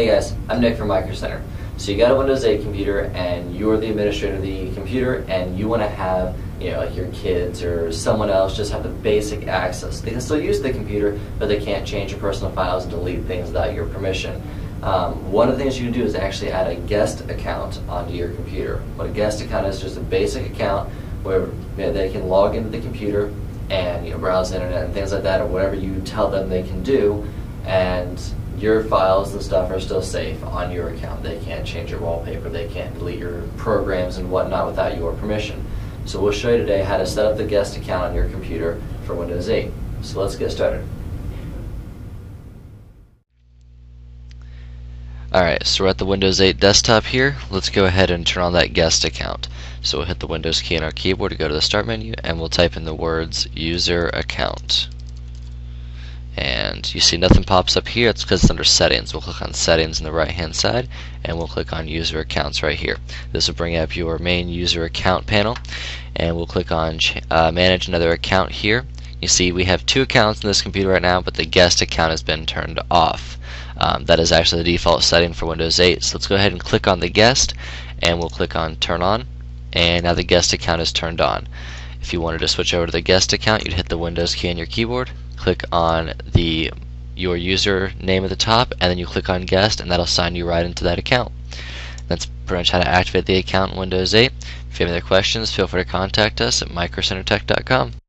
Hey guys, I'm Nick from Micro Center. So you got a Windows 8 computer and you're the administrator of the computer and you want to have you know like your kids or someone else just have the basic access. They can still use the computer, but they can't change your personal files and delete things without your permission. Um, one of the things you can do is actually add a guest account onto your computer. What a guest account is just a basic account where you know, they can log into the computer and you know browse the internet and things like that or whatever you tell them they can do and your files and stuff are still safe on your account. They can't change your wallpaper, they can't delete your programs and whatnot without your permission. So we'll show you today how to set up the guest account on your computer for Windows 8. So let's get started. Alright, so we're at the Windows 8 desktop here. Let's go ahead and turn on that guest account. So we'll hit the Windows key on our keyboard to go to the Start menu, and we'll type in the words User Account and you see nothing pops up here. It's because it's under settings. We'll click on settings on the right hand side and we'll click on user accounts right here. This will bring up your main user account panel and we'll click on uh, manage another account here. You see we have two accounts in this computer right now but the guest account has been turned off. Um, that is actually the default setting for Windows 8 so let's go ahead and click on the guest and we'll click on turn on and now the guest account is turned on. If you wanted to switch over to the guest account you'd hit the Windows key on your keyboard click on the your user name at the top and then you click on guest and that'll sign you right into that account. That's pretty much how to activate the account in Windows 8. If you have any other questions, feel free to contact us at microcentertech.com.